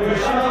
Yeah.